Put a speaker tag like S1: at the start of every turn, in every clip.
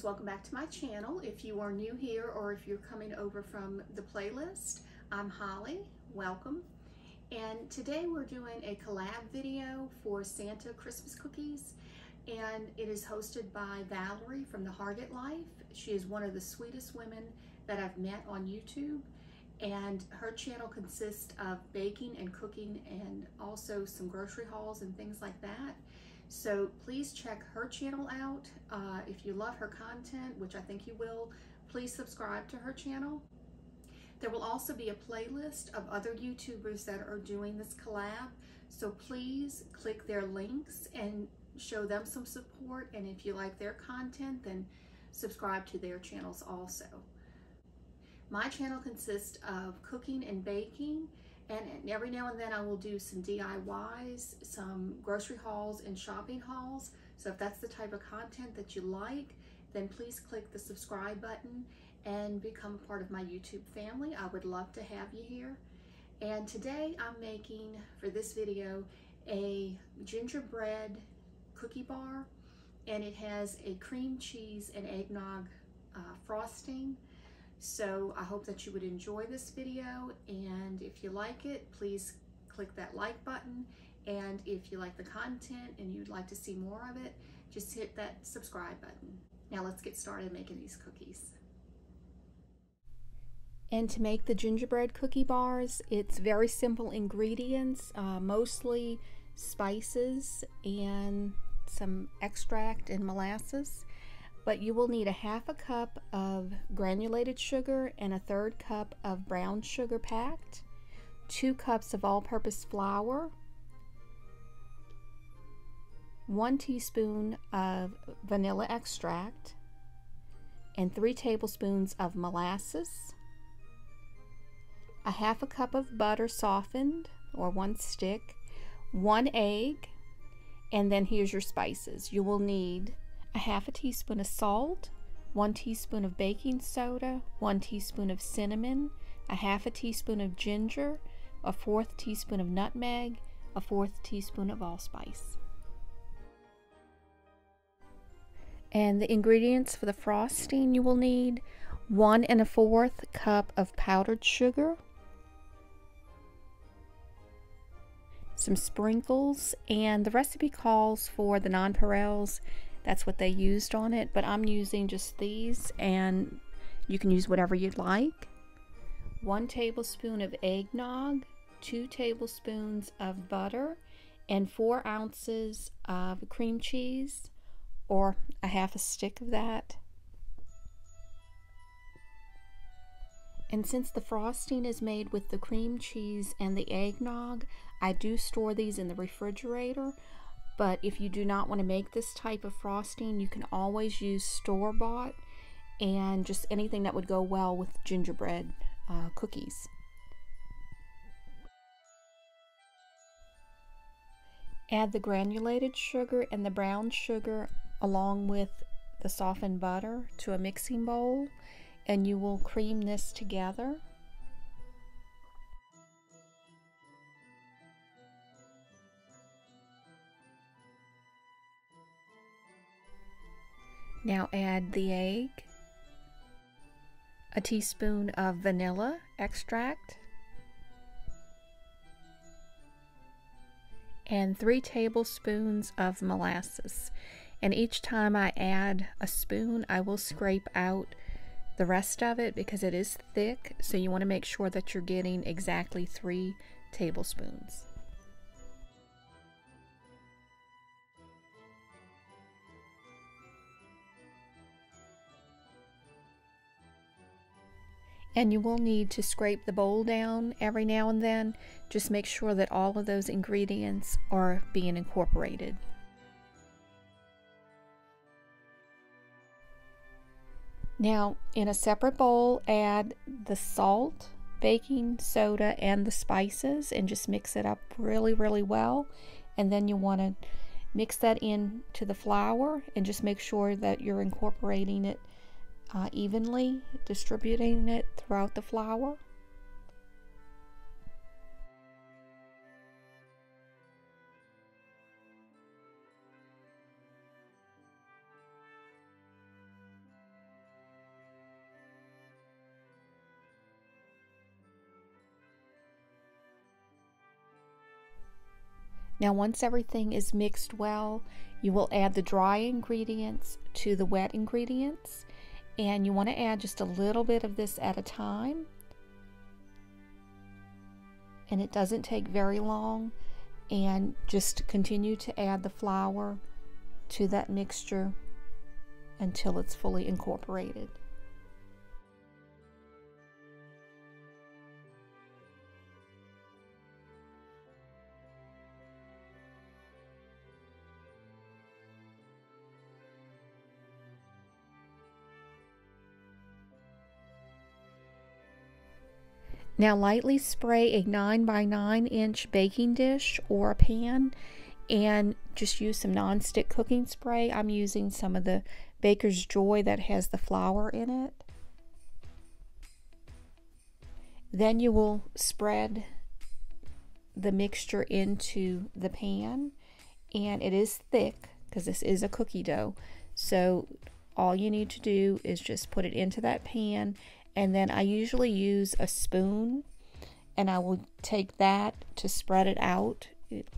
S1: friends, welcome back to my channel. If you are new here or if you're coming over from the playlist, I'm Holly, welcome. And today we're doing a collab video for Santa Christmas cookies and it is hosted by Valerie from The Hargett Life. She is one of the sweetest women that I've met on YouTube and her channel consists of baking and cooking and also some grocery hauls and things like that. So please check her channel out. Uh, if you love her content, which I think you will, please subscribe to her channel. There will also be a playlist of other YouTubers that are doing this collab. So please click their links and show them some support. And if you like their content, then subscribe to their channels also. My channel consists of cooking and baking and every now and then I will do some DIYs, some grocery hauls and shopping hauls. So if that's the type of content that you like, then please click the subscribe button and become a part of my YouTube family. I would love to have you here. And today I'm making, for this video, a gingerbread cookie bar. And it has a cream cheese and eggnog uh, frosting. So I hope that you would enjoy this video and if you like it, please click that like button. And if you like the content and you'd like to see more of it, just hit that subscribe button. Now let's get started making these cookies. And to make the gingerbread cookie bars, it's very simple ingredients, uh, mostly spices and some extract and molasses but you will need a half a cup of granulated sugar and a third cup of brown sugar packed, two cups of all-purpose flour, one teaspoon of vanilla extract, and three tablespoons of molasses, a half a cup of butter softened or one stick, one egg, and then here's your spices. You will need a half a teaspoon of salt, one teaspoon of baking soda, one teaspoon of cinnamon, a half a teaspoon of ginger, a fourth teaspoon of nutmeg, a fourth teaspoon of allspice. And the ingredients for the frosting you will need one and a fourth cup of powdered sugar, some sprinkles, and the recipe calls for the nonpareils that's what they used on it, but I'm using just these and you can use whatever you'd like. One tablespoon of eggnog, two tablespoons of butter, and four ounces of cream cheese or a half a stick of that. And since the frosting is made with the cream cheese and the eggnog, I do store these in the refrigerator. But if you do not want to make this type of frosting, you can always use store-bought and just anything that would go well with gingerbread uh, cookies. Add the granulated sugar and the brown sugar along with the softened butter to a mixing bowl and you will cream this together. Now add the egg, a teaspoon of vanilla extract, and three tablespoons of molasses. And each time I add a spoon, I will scrape out the rest of it because it is thick. So you want to make sure that you're getting exactly three tablespoons. And you will need to scrape the bowl down every now and then. Just make sure that all of those ingredients are being incorporated. Now, in a separate bowl, add the salt, baking soda, and the spices and just mix it up really, really well. And then you want to mix that into the flour and just make sure that you're incorporating it uh, evenly, distributing it throughout the flour. Now once everything is mixed well, you will add the dry ingredients to the wet ingredients and you want to add just a little bit of this at a time and it doesn't take very long and just continue to add the flour to that mixture until it's fully incorporated. Now lightly spray a 9 by 9 inch baking dish or a pan and just use some non-stick cooking spray. I'm using some of the Baker's Joy that has the flour in it. Then you will spread the mixture into the pan and it is thick because this is a cookie dough. So all you need to do is just put it into that pan and then I usually use a spoon and I will take that to spread it out. It,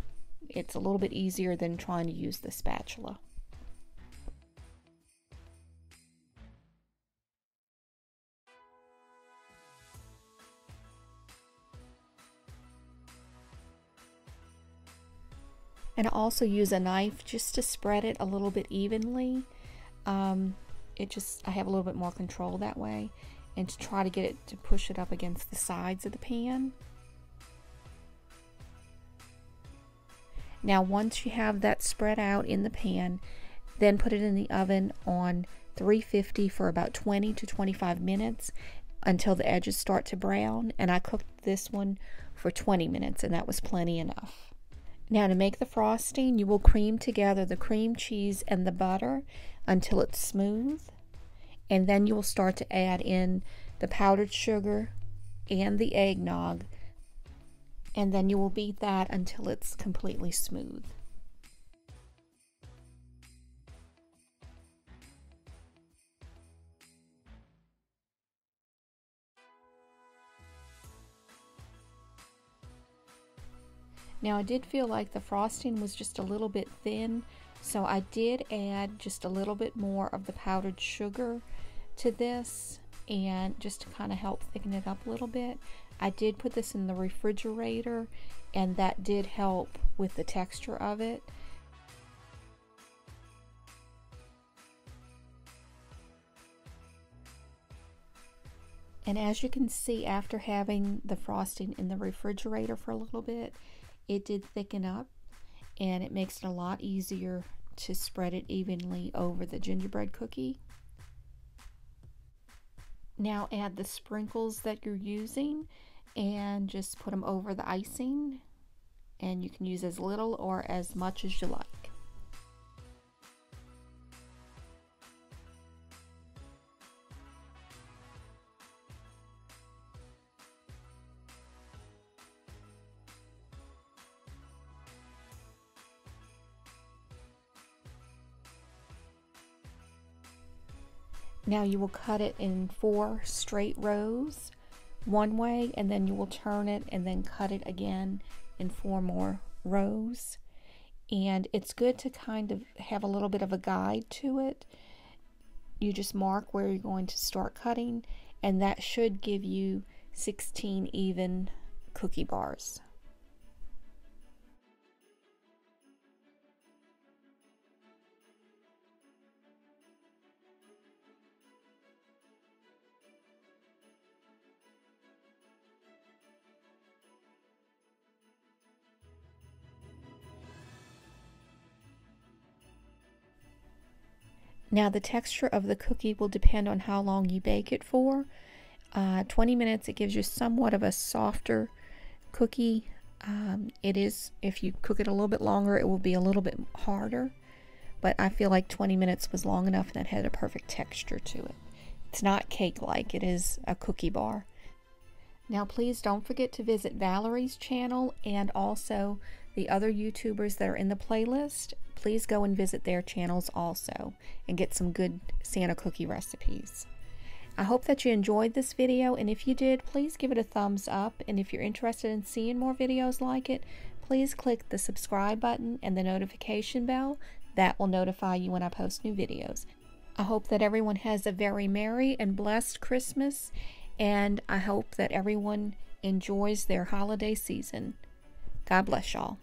S1: it's a little bit easier than trying to use the spatula. And I also use a knife just to spread it a little bit evenly. Um, it just, I have a little bit more control that way and to try to get it to push it up against the sides of the pan. Now once you have that spread out in the pan, then put it in the oven on 350 for about 20 to 25 minutes until the edges start to brown and I cooked this one for 20 minutes and that was plenty enough. Now to make the frosting, you will cream together the cream cheese and the butter until it's smooth and then you will start to add in the powdered sugar and the eggnog and then you will beat that until it's completely smooth. Now I did feel like the frosting was just a little bit thin, so I did add just a little bit more of the powdered sugar to this and just to kind of help thicken it up a little bit. I did put this in the refrigerator and that did help with the texture of it. And as you can see after having the frosting in the refrigerator for a little bit, it did thicken up and it makes it a lot easier to spread it evenly over the gingerbread cookie. Now add the sprinkles that you're using and just put them over the icing and you can use as little or as much as you like. Now you will cut it in four straight rows one way and then you will turn it and then cut it again in four more rows. And it's good to kind of have a little bit of a guide to it. You just mark where you're going to start cutting and that should give you 16 even cookie bars. Now the texture of the cookie will depend on how long you bake it for. Uh, 20 minutes, it gives you somewhat of a softer cookie. Um, it is, if you cook it a little bit longer, it will be a little bit harder. But I feel like 20 minutes was long enough and it had a perfect texture to it. It's not cake-like, it is a cookie bar. Now please don't forget to visit Valerie's channel and also the other YouTubers that are in the playlist please go and visit their channels also and get some good Santa cookie recipes. I hope that you enjoyed this video and if you did, please give it a thumbs up and if you're interested in seeing more videos like it,
S2: please click the subscribe button and the notification bell. That will notify you when I post new videos. I hope that everyone has a very merry and blessed Christmas, and I hope that everyone enjoys their holiday season. God bless y'all.